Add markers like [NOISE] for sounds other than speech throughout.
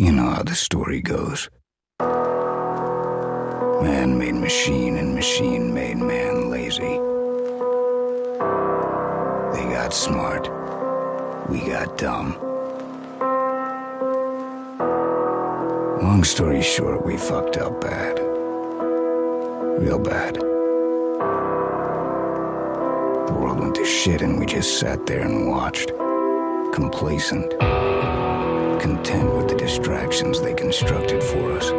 You know how the story goes. Man made machine and machine made man lazy. They got smart. We got dumb. Long story short, we fucked up bad. Real bad. The world went to shit and we just sat there and watched. Complacent. Content with the distractions they constructed for us.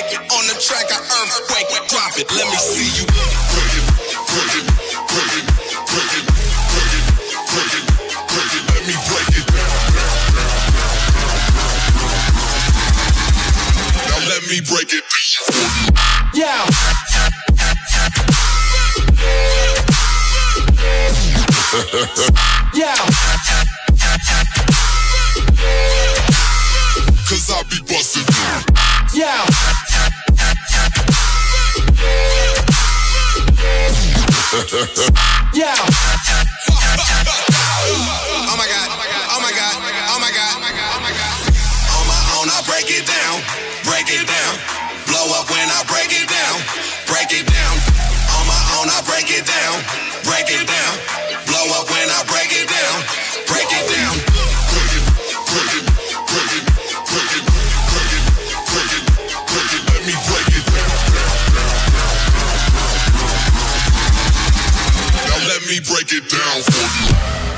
Make it. On the track, I earthquake it, drop it, let me see you. Break it, break it, break it, break it, break it, break it, break it. Let me break it down. Now let me break it Yeah. [LAUGHS] Yeah.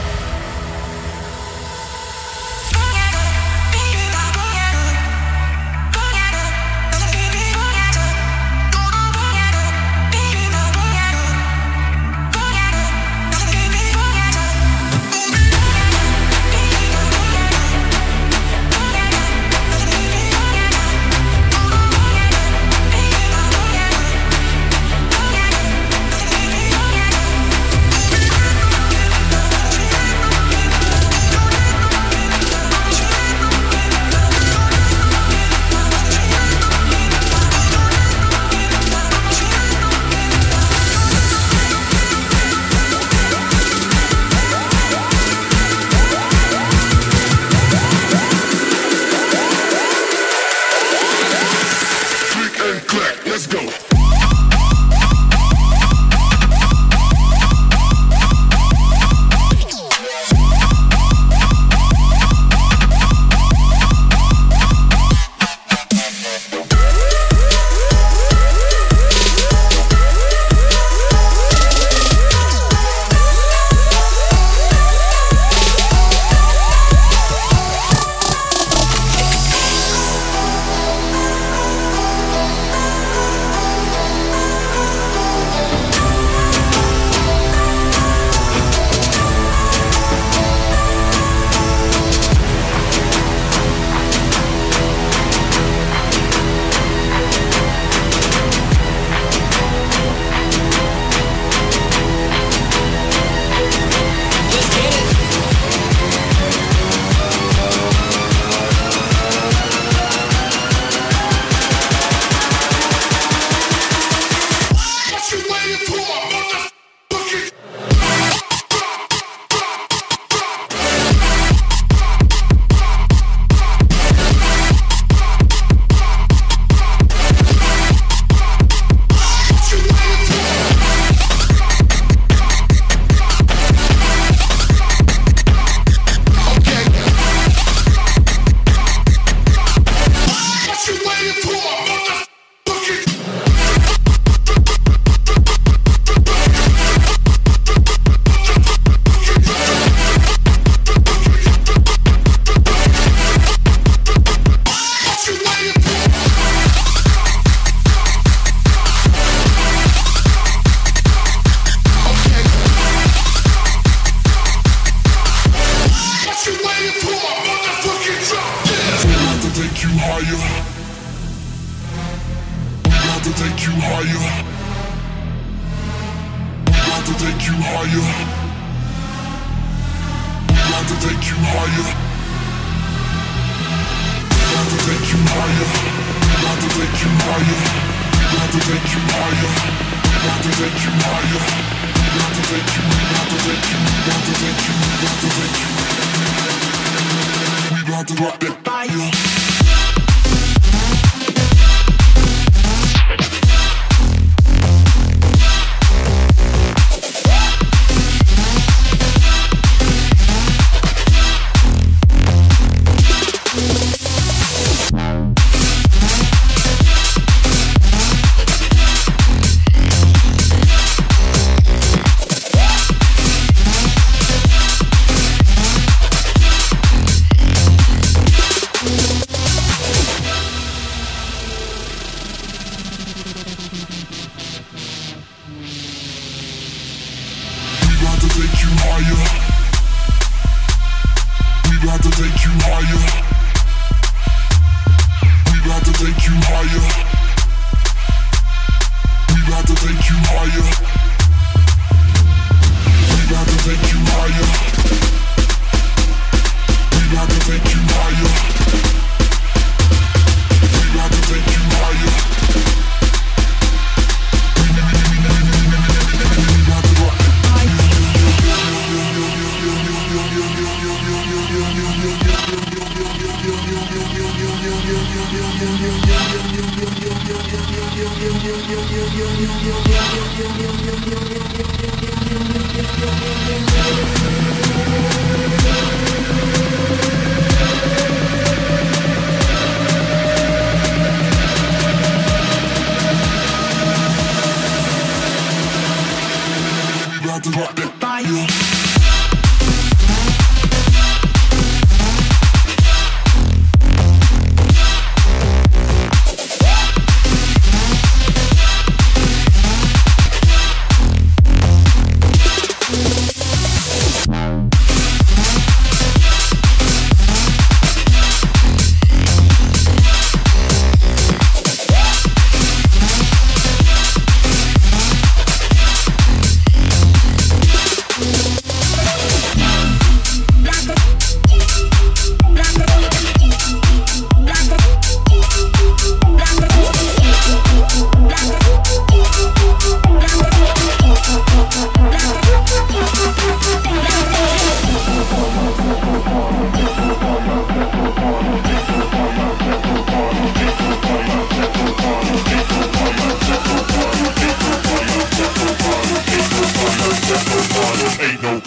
Down for you. higher. Glad to take you higher. We got to take you higher.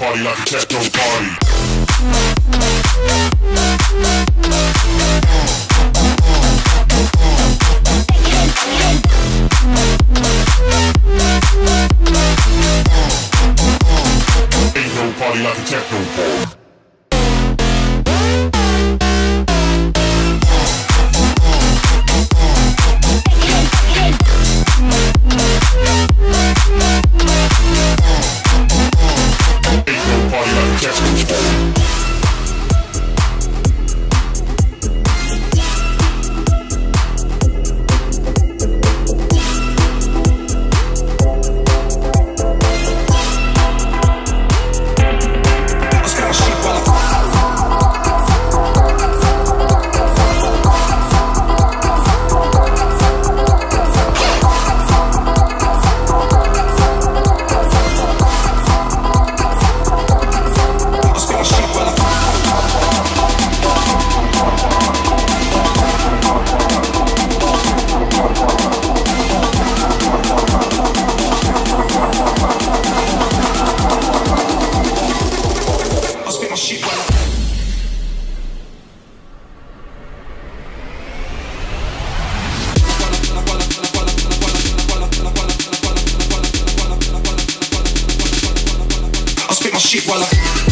party like a techno party. shit while I.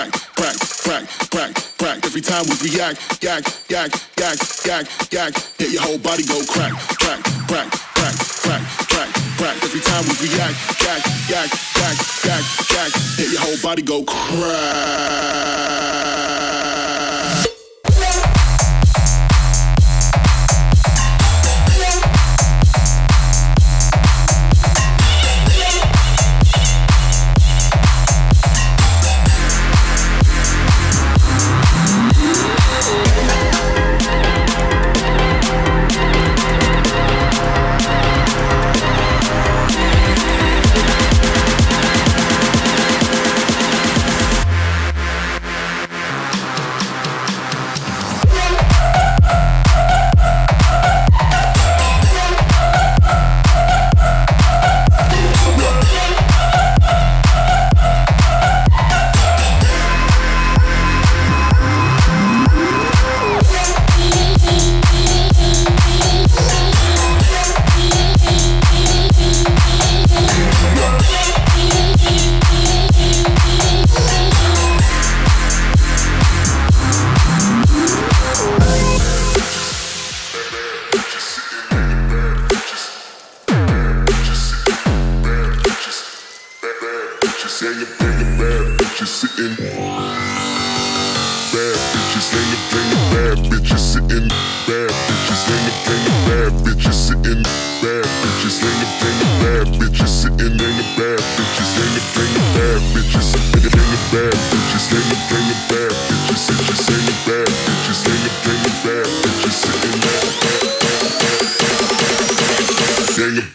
crack, crack, crack, crack, crack. Every time we react, yak, yak, yak, yak, yak. Yeah, your whole body go crack, crack, crack, crack, crack, crack, crack. Every time we react, yak, yak, yak, yak, yak. Yeah, your whole body go crack. Bad bitches sitting. Bad bitches sitting. Bad bitches bad bitches sitting. Bad bitches bad bitches sitting. Bad bitches bad bitches hanging bad bitches bad bitches hanging bad bitches sitting.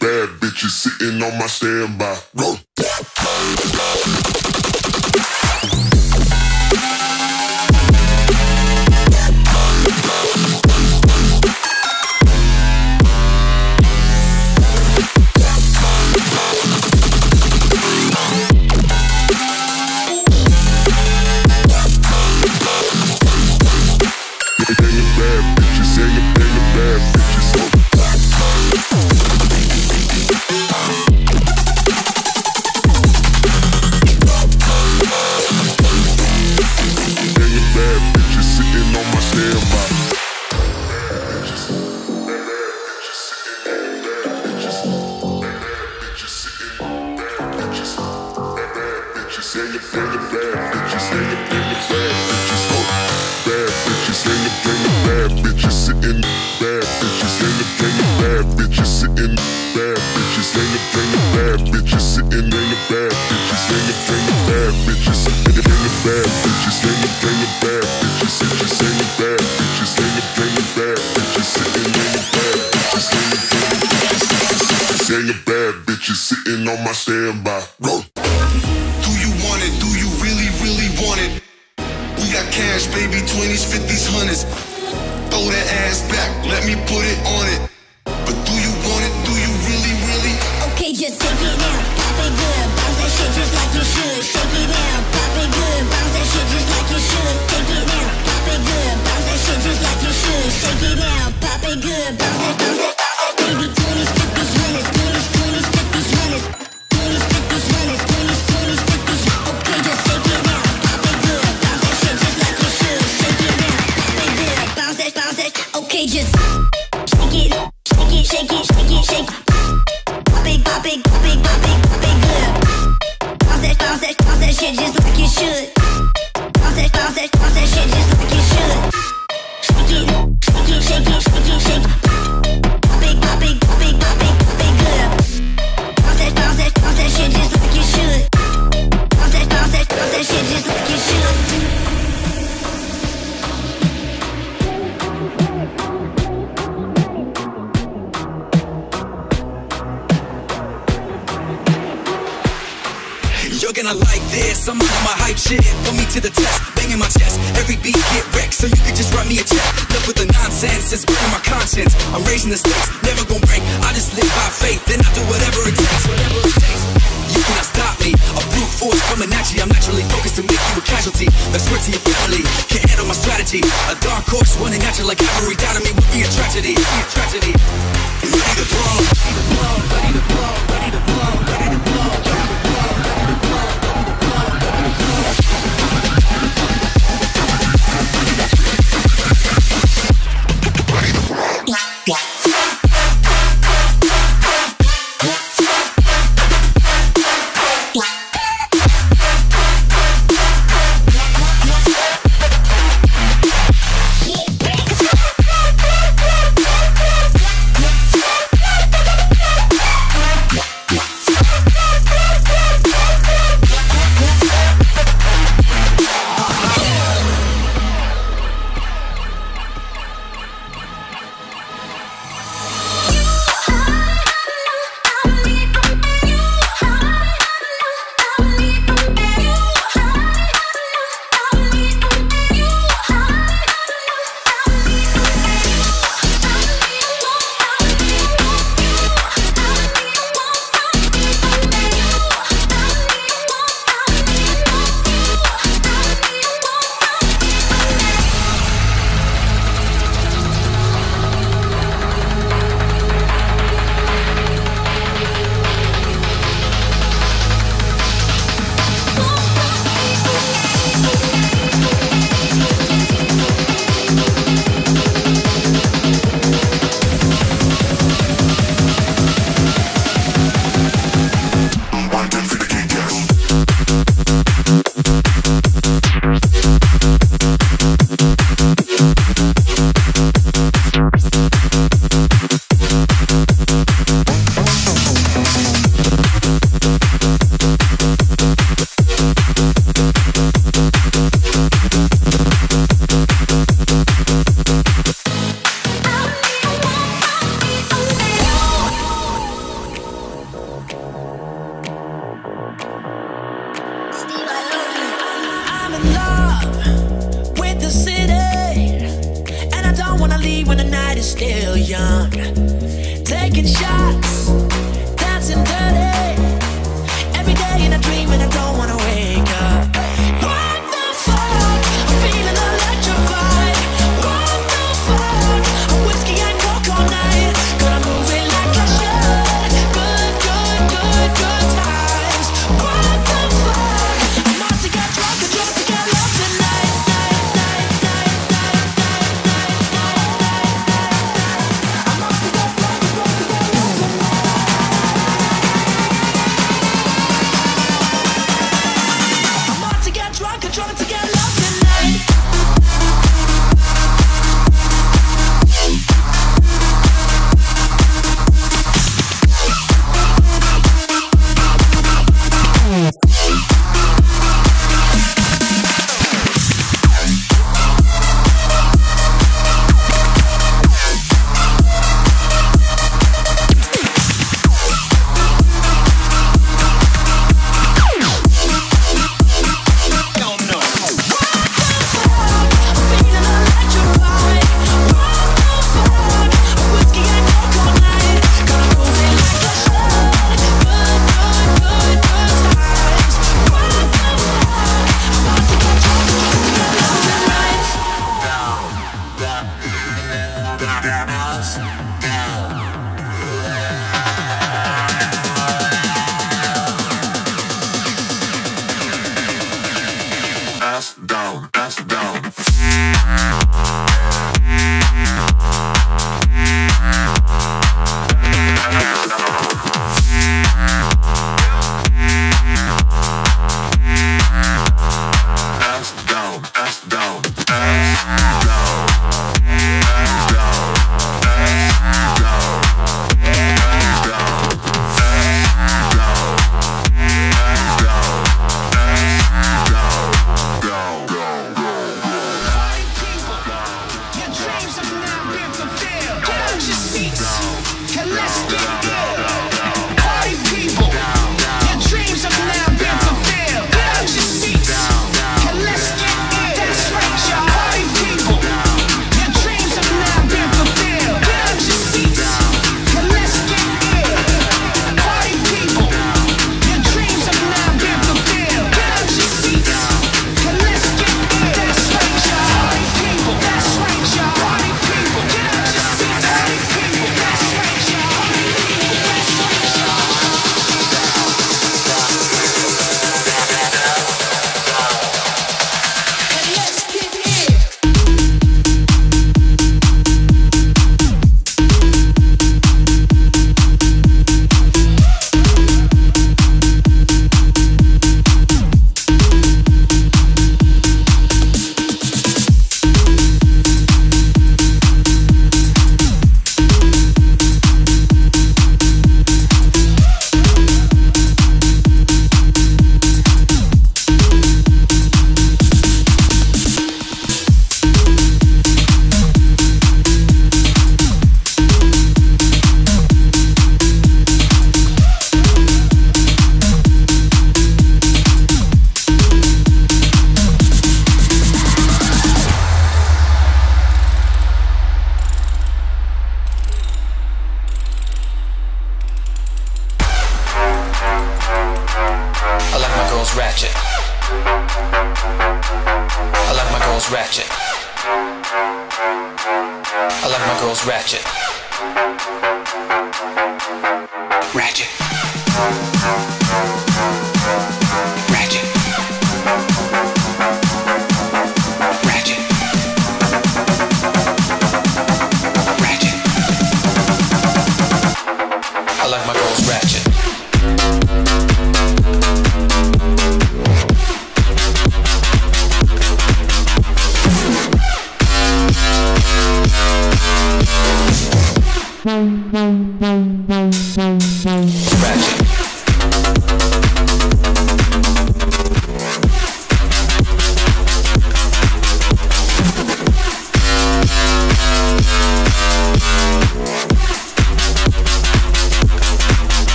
Bad bitches sitting on my standby. Bad bitches, hanging, hanging bad bitches. Hanging, hanging bad bitches, hanging, hanging bad bitches. Bitches hanging bad bitches, hanging, hanging bad bitches sitting. Hanging bad bitches, bitches. Hanging bad bitches sitting on my standby. Do you want it? Do you really, really want it? We got cash, baby, 20s, 50s, 100s. Throw that ass back, let me put it on it. But do you good, bounce it bounce it You're gonna like this. I'm on my hype shit. Put me to the test, banging my chest. Every beat get wrecked, so you could just write me a check. Enough with the nonsense, it's burning my conscience. I'm raising the stakes, never gonna break. I just live by faith, then I do whatever it takes. Whatever it takes. You cannot stop me. A brute force coming at you. I'm naturally focused to make you a casualty. That's word to your family. Can't handle my strategy. A dark horse running at you like cavalry. Doubting me would be a tragedy. Be a tragedy. Ready to blow. Ready to blow. Ready to blow. Ready to blow. Ready to blow. What?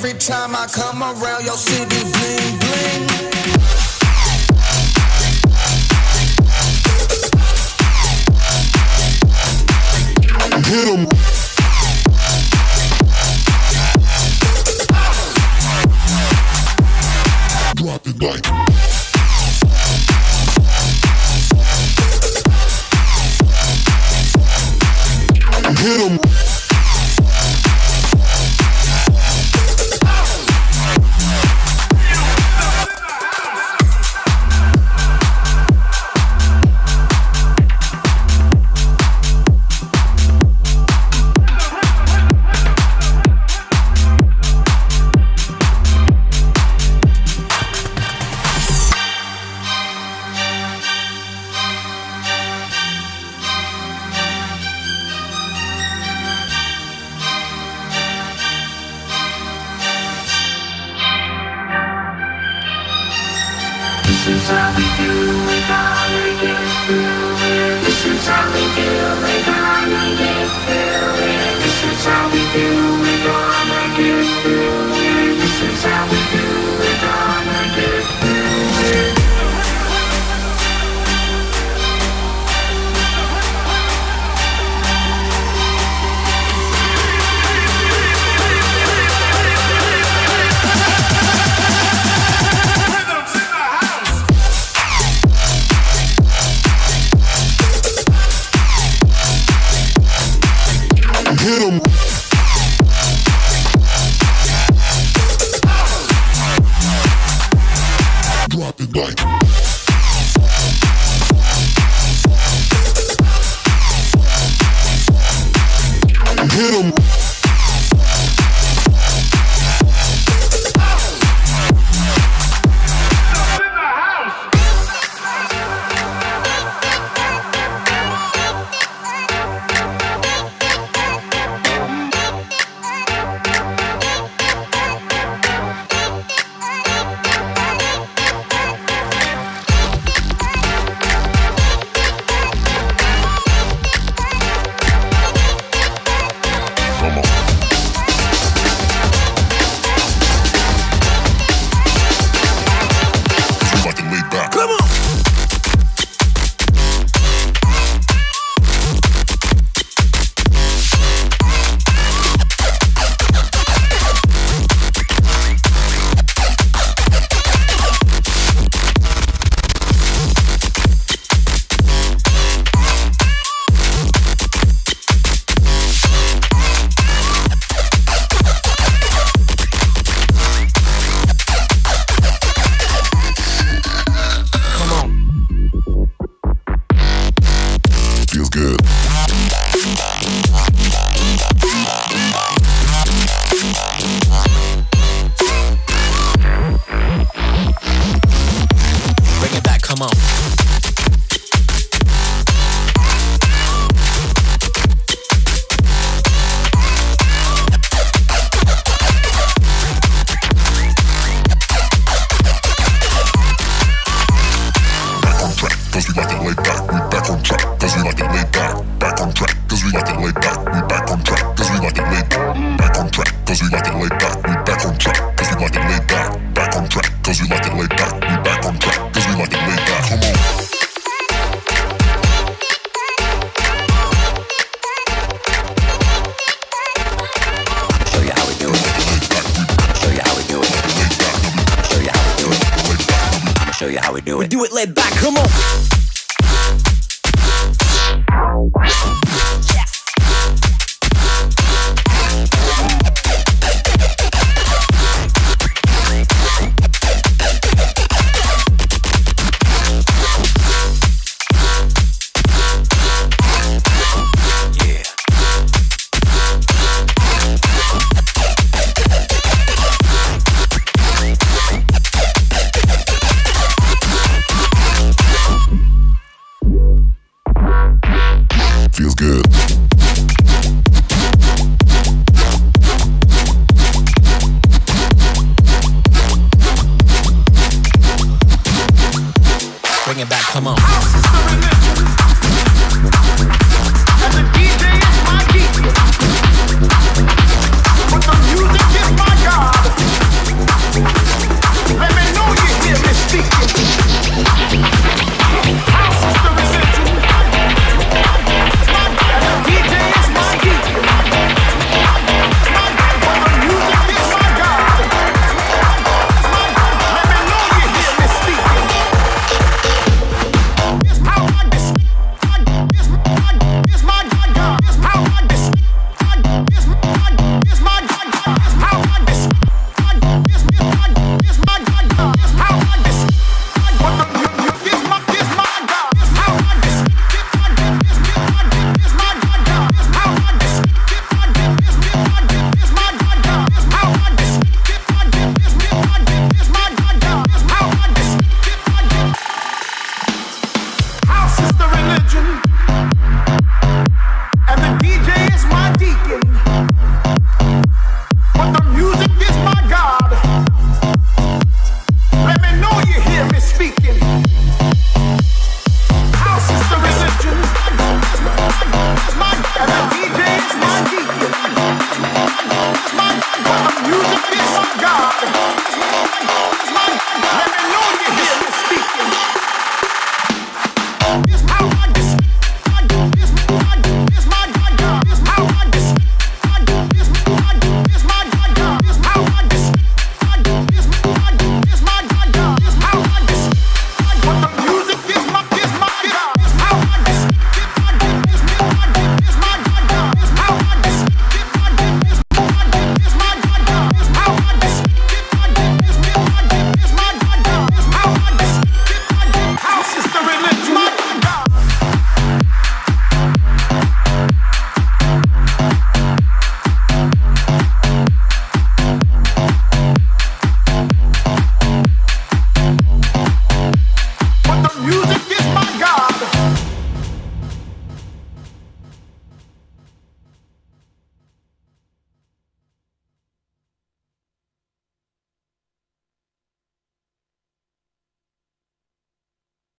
Every time I come around your city, bling bling.